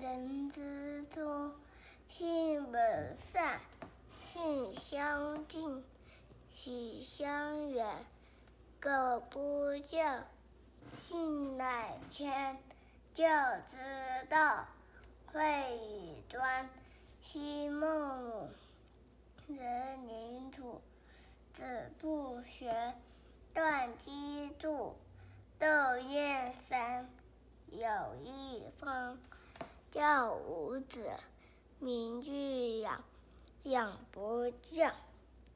人之初，性本善，性相近，习相远。苟不教，性乃迁。教之道，贵以专。昔孟母，人邻土，子不学，断机杼。窦燕山，有义方。教五子，名俱扬。养不教，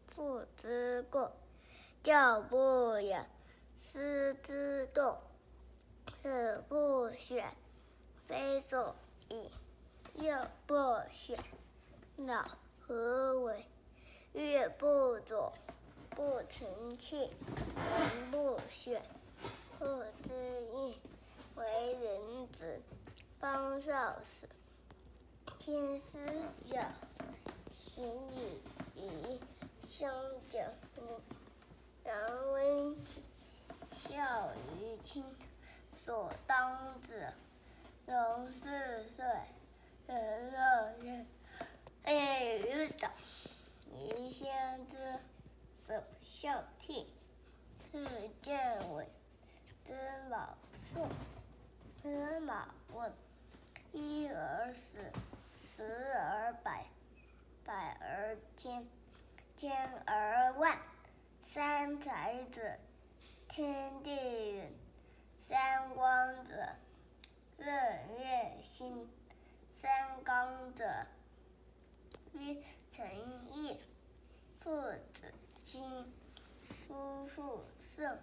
父之过；教不严，师之惰。子不学，非所宜；幼不学，老何为？玉不琢，不成器；人不学，不知义。为人子。方少时，亲师友，行礼仪，相久睦，然温馨，孝于亲。所当知，融四岁，人二月，爱于长，宜先知，首孝悌，次见闻，知卯数，知卯问。一而十，十而百，百而千，千而万。三才者，天地人；三光者，日月星；三纲者，曰成义。父子亲，夫妇顺，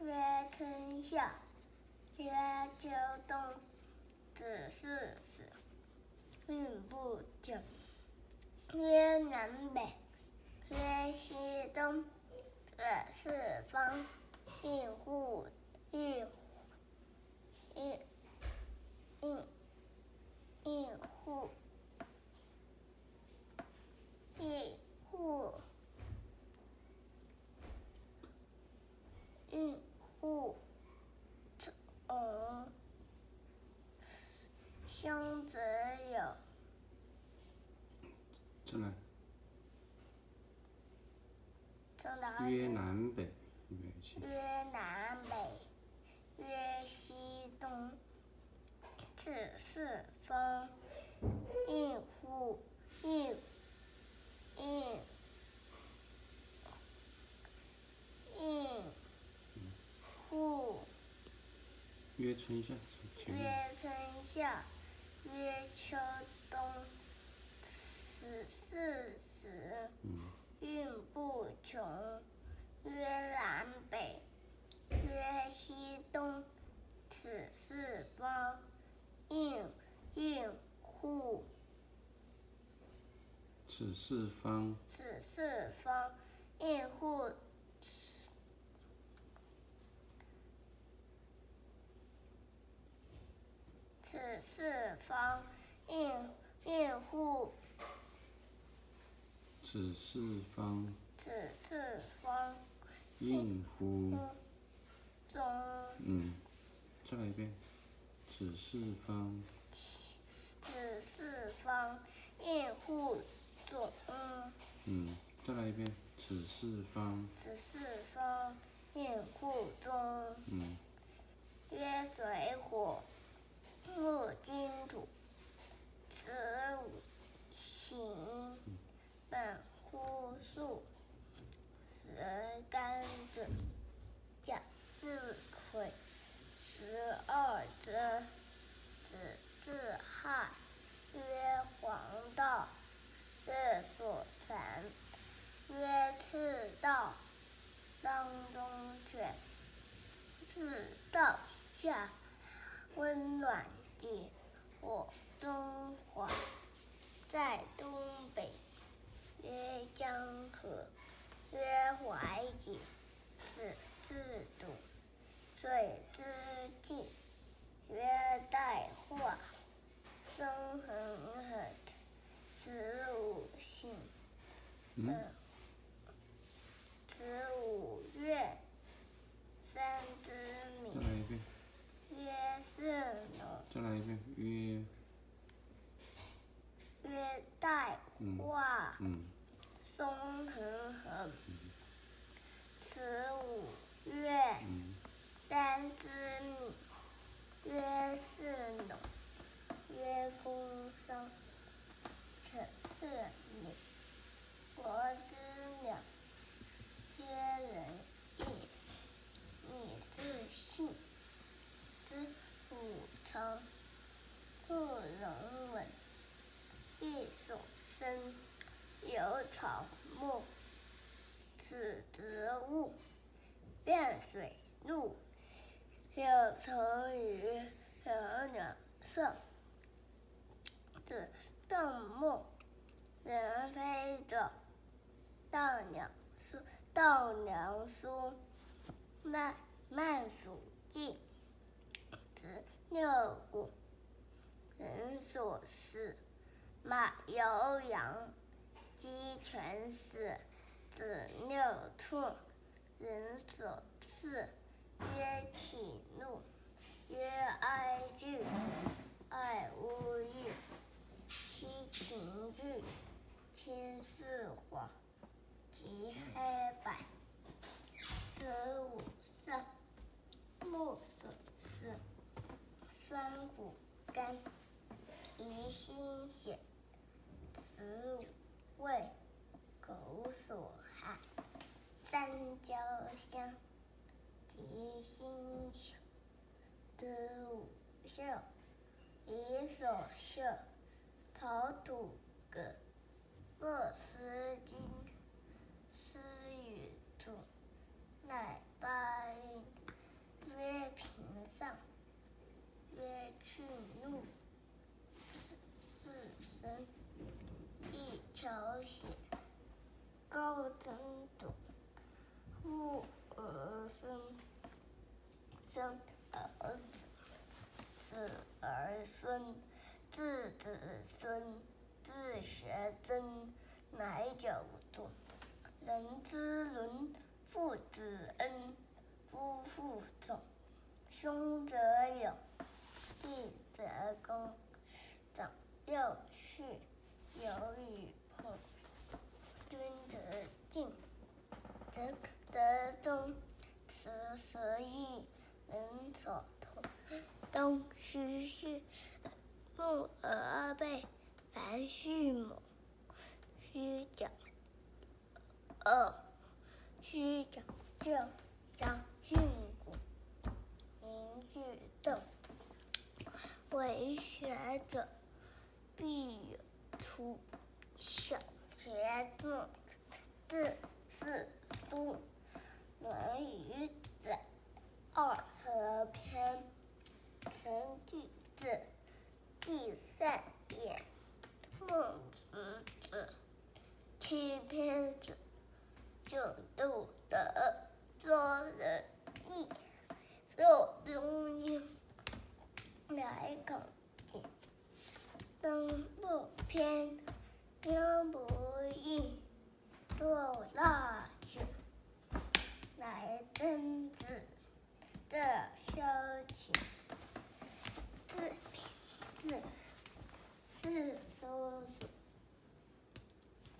曰春夏，曰秋冬。子是死，运不久。曰南北，曰西东。子四方，应户，应应应应户，应户，应户，呃。兄则有。约南北。约南北，约西东。此四方，应乎应应应乎。约春夏。约春夏。曰秋四时，运不穷。曰南北，曰西东，此四方，应应乎？此四方，此四方，应乎？此四方应应乎？此四方。此四方应乎？中。嗯，再来一遍。此四方。此四方应乎中？嗯，再来一遍。此四方。此四方应乎中？嗯。曰水火。木金土，此五行，本乎数，十干者，甲是魁，十二则，子字再来一遍，约。约带袜，松横横。此五月，三之米，曰四农，曰工商，此四米，国之。常。故人文，地所生，有草木。此植物，变水陆，有头鱼，有鸟兽。此动物，人非者，盗鸟书，盗鸟书，慢慢属记。子六谷，人所食。马由羊，鸡犬豕。子六畜，人所饲。曰启禄，曰哀惧，爱恶欲，七情具。亲似黄，及黑白。子午色，木所。酸苦甘，怡心显。子午未，狗所害。三焦香，及心朽。子午嗅，乙所嗅。陶土革，若失金。失与土，乃八佾。曰平上，曰去怒。四声，一条血，高曾祖。父而生，生儿子，子儿孙，自子孙，自学曾，乃九族。人之伦，父子恩，夫妇重，兄则友，弟则恭，长幼序，有与朋，君则敬。仁德忠，慈十义，人所同。东须臾，木而背，凡序猛。须角，二须角就张训古，名句读。为学者，必有初。小学问，字四书。论语载二十篇，成句子，记三言。孟子子，七篇者，九度德，说仁义，受中庸，乃孔敬。登不偏，兵不易，作大事。乃曾子，德萧齐，自平治，世所属。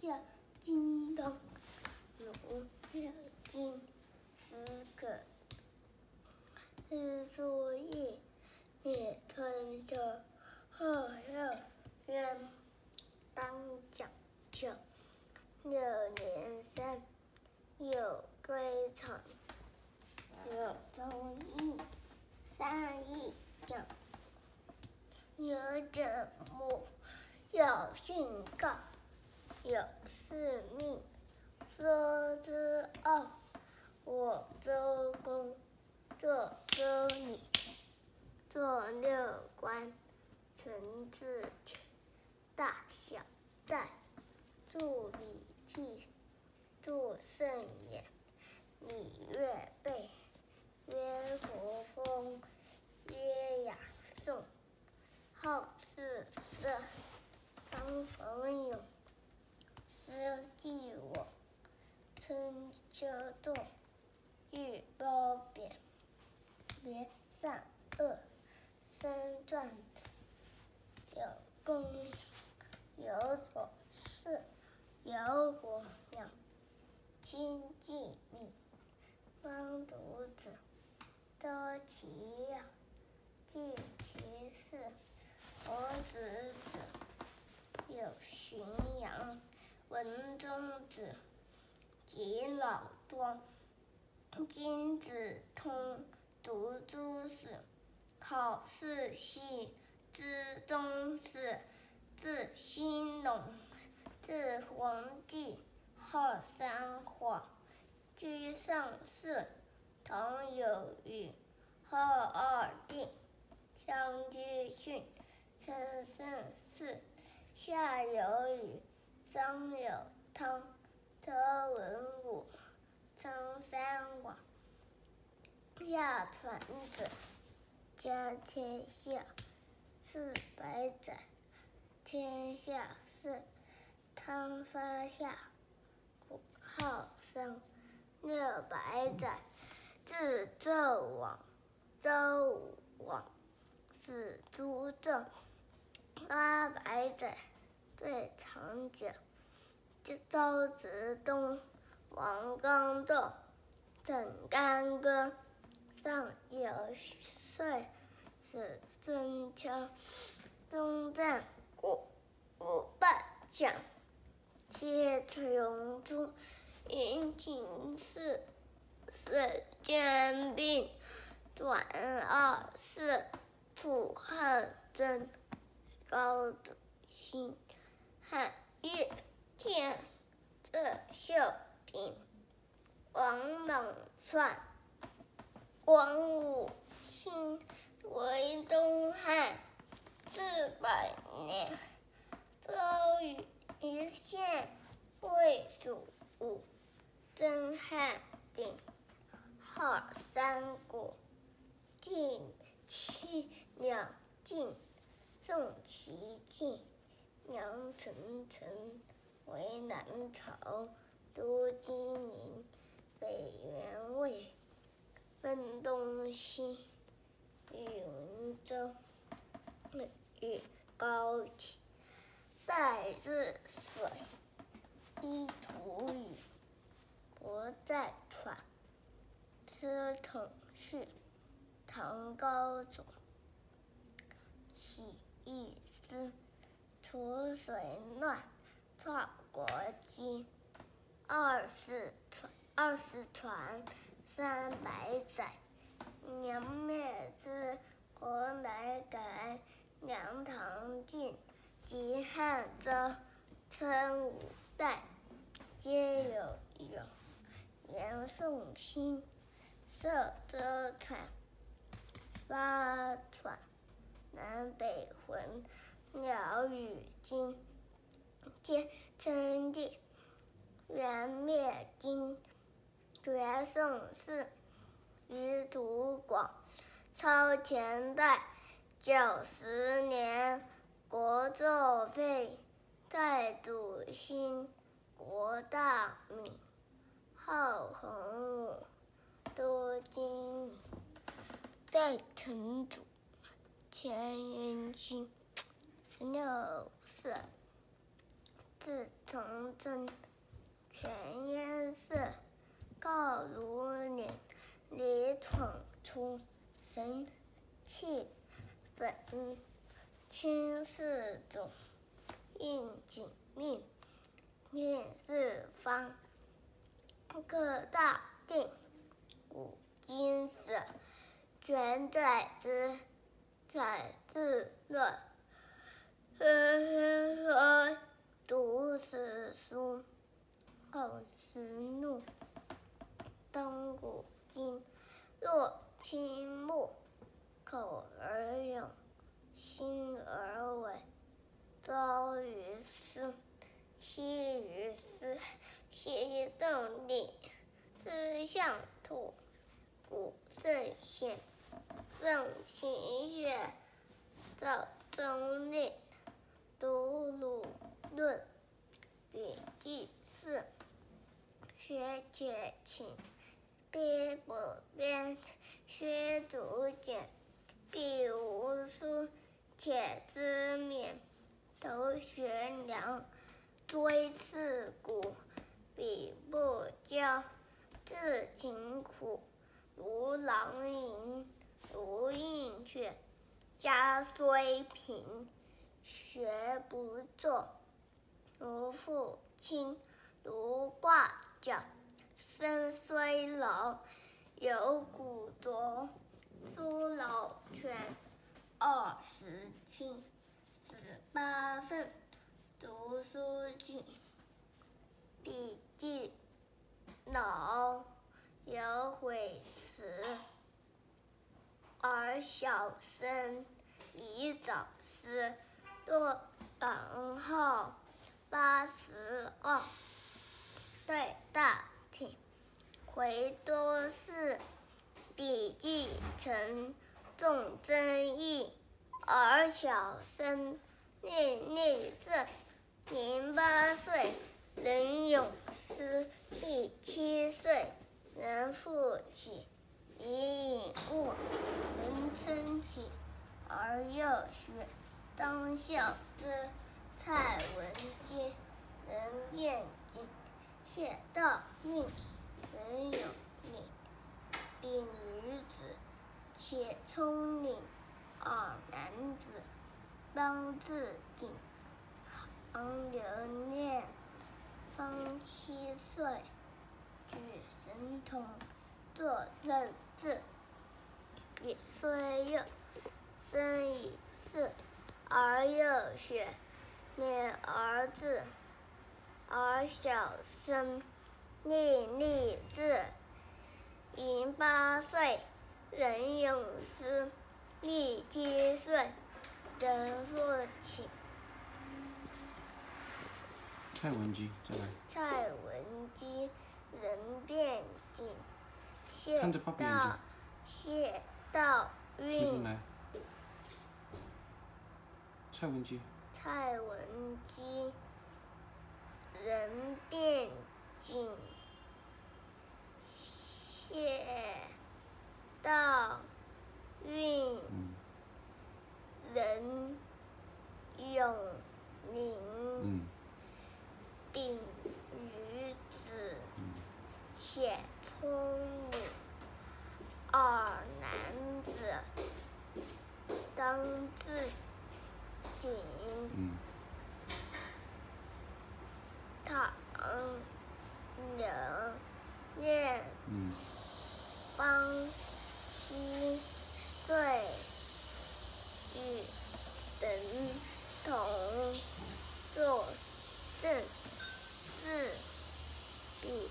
要精通，儒要经，斯可。诗书易，礼春秋，后六渊，当讲究。六年生，有归场，有忠义，三义正。有者母，有训告，有司命。说之奥，我周公，作周礼，作六官，存自谦，大小赞，著礼记，著圣言。礼乐备，曰国风，曰雅颂。好事色，当逢勇。诗记我，春秋作，欲褒贬，别善恶。身传有功，有所事，有果鸟，亲近你，方独子，周其要，记其事，我子子，有荀扬，文中子，及老庄，金子通，读诸史，考试系。知中史，字兴隆，字皇帝，号三皇，居上世，唐有虞，号二帝，相继训，称圣世，夏有禹，商有汤，周文武，称三王，亚传子，家天下。四百载，天下事，汤发下，号生。六百载，至纣王，周武王，始诛纣。八百载，最长久，周直东，王刚斗，整干戈，上有岁。是春秋，东战五五百将，皆穷出，引秦氏，是兼并，转二世，楚汉争，高祖兴，汉乐天，这秀平，王莽篡，光武兴。为东汉四百年，周瑜一线魏蜀吴，征汉鼎，号三国。晋七两晋，宋齐晋，梁陈陈，为南朝。都金陵，北元魏，分东西。宇文州，与高齐，代治水，一土雨，不再传。师统序，唐高祖，起义师，除水乱，创国基。二十传，二十传，三百载。梁灭之，国乃改。梁唐晋，及汉周，称五代，皆有用。杨宋兴，色周传，八传，南北浑，鸟语金，皆称帝。元灭金，绝宋氏。余土广，超前代，九十年，国祚废，代祖兴，国大敏，号洪武，多金陵，代成祖，乾元兴，十六世，字崇祯，全元氏，告如年。李闯出，神气粉，清世祖，应景命，念四方，各大定，古今史，全载之，载自论，呵呵呵读史书，后思怒，东古。今若亲目，口而咏，心而为。朝于斯，夕于斯，夕动地，思象土，古圣贤，圣其学，造中立，读鲁论，笔记事，学且勤。必不变，学竹简，必无书，且知勉。头悬梁，锥刺股，比不教，自勤苦，如狼蝇，如应雀。家虽贫，学不辍，如负轻，如挂角。身虽老，有骨骼。书老犬，二十七，十八份，读书记。笔记老，有悔辞。而小生，宜早思。若然后，八十二，对大体，回多事。笔记成重真义，而小生念念正。年八岁，人咏诗；第七岁，人复起。已饮过，人称起，而幼学。当孝之。蔡文姬，人辩经。谢道韫，人有礼。比女子，且聪明；尔男子，当自敬。唐刘晏，方七岁，举神童，作正字。也虽幼，生以事，而幼学，免而志。而小生，立立志。寅八岁，人咏诗；历七岁，人若起。蔡文姬，再来。蔡文姬，人变景。谢道，谢道韫。来。蔡文姬。蔡文姬，人变景。谢道韫，人永宁，丙女子，且聪明，二男子，当自警。唐刘晏。方七岁，与神同，作正字。笔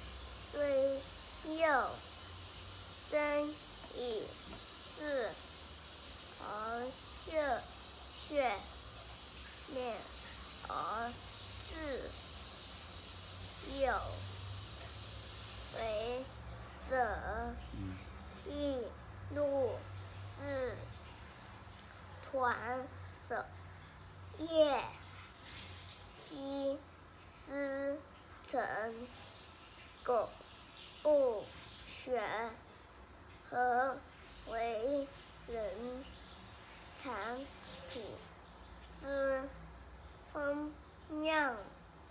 虽幼，身以事，而热血，免而志有为者。一入四团手业积思成苟不学何为人长土司风酿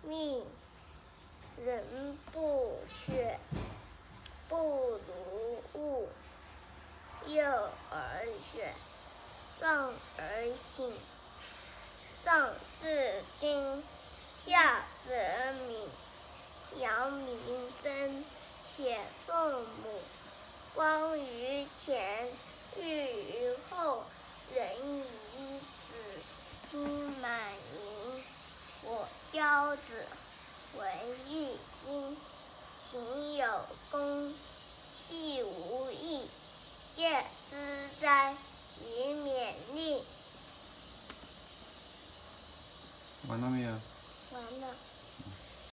蜜人不学不如物。幼而学，壮而行。上至今，下则敏。扬名声，显父母。光于前，裕于后。人以子金满盈。我教子为玉音。勤有功，戏无益。戒之哉，你勉励完了没有？完了。